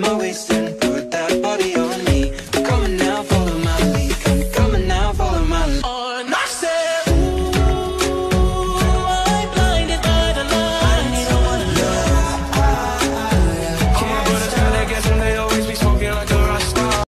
my waist